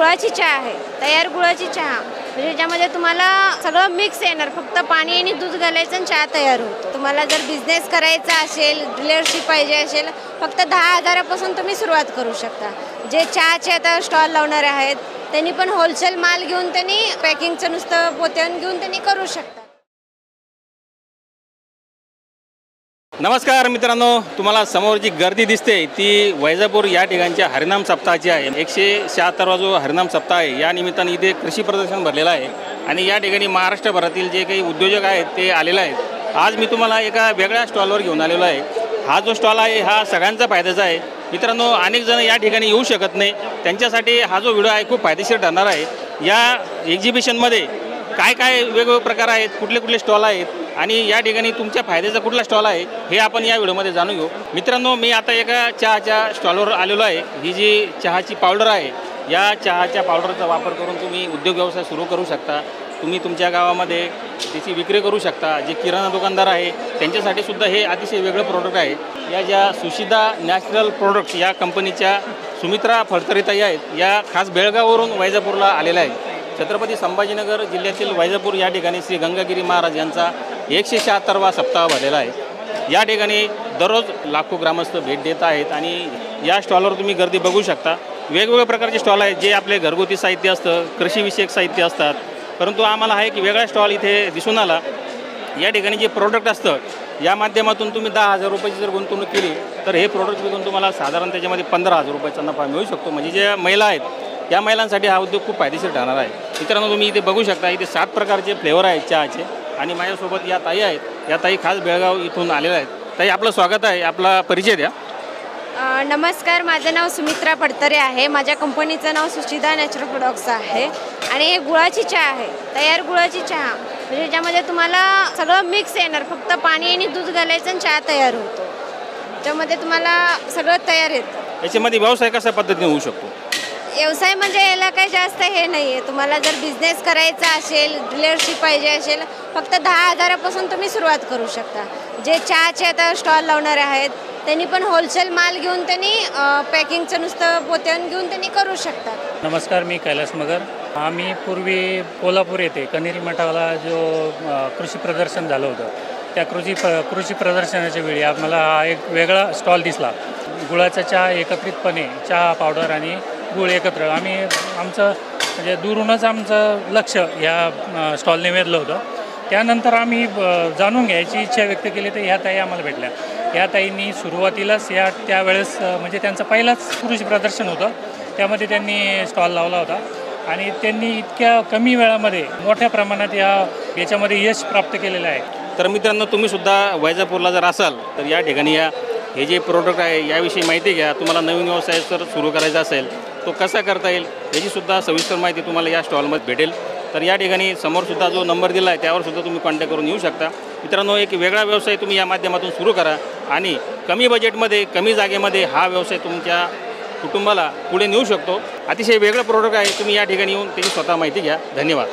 गुळाची चहा आहे तयार गुळाची चहा. म्हणजे ज्यामध्ये तुम्हाला सगळं मिक्स येणार फक्त पाणी आणि दूध घालायचं आणि चहा तयार होतो. तुम्हाला जर बिझनेस करायचा असेल डिलरशिप पाहिजे असेल फक्त दहा हजारापासून तुम्ही सुरुवात करू शकता. जे चहाचे आता स्टॉल लावणारे आहेत त्यांनी पण होलसेल माल घेऊन त्यांनी पॅकिंगचं नुसतं पोत्यान घेऊन त्यांनी करू शकतात नमस्कार मित्रांनो तुम्हाला समोर जी गर्दी दिसते ती वैजापूर या ठिकाणच्या हरिनाम सप्ताहाची आहे. एकशे शहात्तरवा जो हरिनाम सप्ताह आहे या निमित्ताने इथे कृषी प्रदर्शन भरलेलं आहे. आणि या ठिकाणी महाराष्ट्रभरातील जे काही उद्योजक आहेत ते आलेले आहेत. आज मी तुम्हाला एका वेगळ्या स्टॉलवर घेऊन आलेलो आहे. हा जो स्टॉल आहे हा सगळ्यांचा फायद्याचा आहे. मित्रांनो अनेक जण या ठिकाणी येऊ शकत नाही. त्यांच्यासाठी हा जो व्हिडिओ आहे खूप फायदेशीर ठरणार आहे. या एक्झिबिशनमध्ये काय काय वेगवेगळे प्रकार आहेत कुठले कुठले स्टॉल आहेत आणि या ठिकाणी तुमच्या फायद्याचा कुठला स्टॉल आहे हे आपण या व्हिडिओमध्ये जाणून घेऊ. मित्रांनो मी आता एका चहाच्या स्टॉलवर आलेलो आहे. ही जी चहाची पावडर आहे या चहाच्या पावडरचा वापर करून तुम्ही उद्योग व्यवसाय सुरू करू शकता. तुम्ही तुमच्या गावामध्ये त्याची विक्री करू शकता. जे किराणा दुकानदार आहे त्यांच्यासाठी सुद्धा हे अतिशय वेगळं प्रोडक्ट आहे. या ज्या सुशिदा नॅशनल प्रोडक्ट या कंपनीच्या सुमित्रा फडतरीताई आहेत या खास बेळगाववरून वैजापूरला आलेल्या आहेत. छत्रपती संभाजीनगर जिल्ह्यातील वैजापूर या ठिकाणी श्री गंगागिरी महाराज यांचा एकशे शहात्तरवा सप्ताह भरलेला आहे. या ठिकाणी दररोज लाखो ग्रामस्थ भेट देत आहेत आणि या स्टॉलवर तुम्ही गर्दी बघू शकता. वेगवेगळ्या प्रकारचे स्टॉल आहेत जे आपले घरगुती साहित्य असतं कृषीविषयक साहित्य असतात. परंतु आम्हाला आहे की वेगळा स्टॉल इथे दिसून आला. या ठिकाणी जे प्रोडक्ट असतं या माध्यमातून तुम्ही दहा हजार रुपयाची जर गुंतवणूक केली तर हे प्रोडक्ट विकून तुम्हाला साधारण त्याच्यामध्ये पंधरा हजार रुपयाचा नफा मिळू शकतो. म्हणजे ज्या महिला आहेत या महिलांसाठी हा उद्योग खूप फायदेशीर ठरणार आहे. मित्रांनो तुम्ही इथे बघू शकता इथे सात प्रकारचे फ्लेवर आहेत चहाचे. आणि माझ्यासोबत या ताई आहेत. या ताई खास बेळगाव इथून आलेल्या आहेत. ताई आपलं स्वागत आहे. आपला परिचय द्या. अ, नमस्कार. माझं नाव सुमित्रा पडतरे आहे. माझ्या कंपनीचं नाव सुशिदा नॅचरल प्रोडक्ट्स आहे. आणि हे गुळाची चहा आहे. तयार गुळाची चहा. म्हणजे ज्यामध्ये तुम्हाला सगळं मिक्स येणार. फक्त पाणी आणि दूध घालायचं आणि चहा तयार होतो. त्यामध्ये तुम्हाला सगळं तयार येतं. याच्यामध्ये व्यवसाय कशा पद्धतीने होऊ शकतो? व्यवसाय म्हणजे याला काही जास्त हे नाही आहे तुम्हाला जर बिझनेस करायचा असेल डीलरशिप पाहिजे असेल फक्त दहा हजारापासून तुम्ही सुरुवात करू शकता. जे चहाचे आता स्टॉल लावणारे आहेत त्यांनी पण होलसेल माल घेऊन त्यांनी पॅकिंगचं नुसतं पोत्यान घेऊन त्यांनी करू शकतात. नमस्कार मी कैलास मगर. आम्ही पूर्वी कोल्हापूर येथे कनेरी मठाला जो कृषी प्रदर्शन झालं होतं त्या कृषी प कृषी प्रदर्शनाच्या वेळी आम्हाला हा एक वेगळा स्टॉल दिसला. गुळाचा चहा एकत्रितपणे चहा पावडर आणि गुळ एकत्र आम्ही आमचं म्हणजे दुरूनच आमचं लक्ष या स्टॉलने वेधलं होतं. त्यानंतर आम्ही जाणून घ्यायची इच्छा व्यक्त केली तर ह्या ताई आम्हाला भेटल्या. या ताईंनी सुरुवातीलाच या त्यावेळेस म्हणजे त्यांचं पहिलाच कृषी प्रदर्शन होतं. त्यामध्ये त्यांनी स्टॉल लावला होता. आणि त्यांनी इतक्या कमी वेळामध्ये मोठ्या प्रमाणात या याच्यामध्ये यश प्राप्त केलेलं आहे. तर मित्रांनो तुम्ही सुद्धा वैजापूरला जर असाल तर या ठिकाणी या हे जे प्रोडक्ट आहे याविषयी माहिती घ्या. तुम्हाला नवीन व्यवसाय जर सुरू करायचा असेल तो कसा करता येईल याचीसुद्धा सविस्तर माहिती तुम्हाला या स्टॉलमध्ये भेटेल. तर या ठिकाणी समोरसुद्धा जो नंबर दिला आहे त्यावरसुद्धा तुम्ही कॉन्टॅक्ट करून येऊ शकता. मित्रांनो एक वेगळा व्यवसाय तुम्ही या माध्यमातून सुरू करा आणि कमी बजेटमध्ये कमी जागेमध्ये हा व्यवसाय तुमच्या कुटुंबाला पुढे नेऊ शकतो. अतिशय वेगळं प्रोडक्ट आहे. तुम्ही या ठिकाणी येऊन त्याची स्वतः माहिती घ्या. धन्यवाद.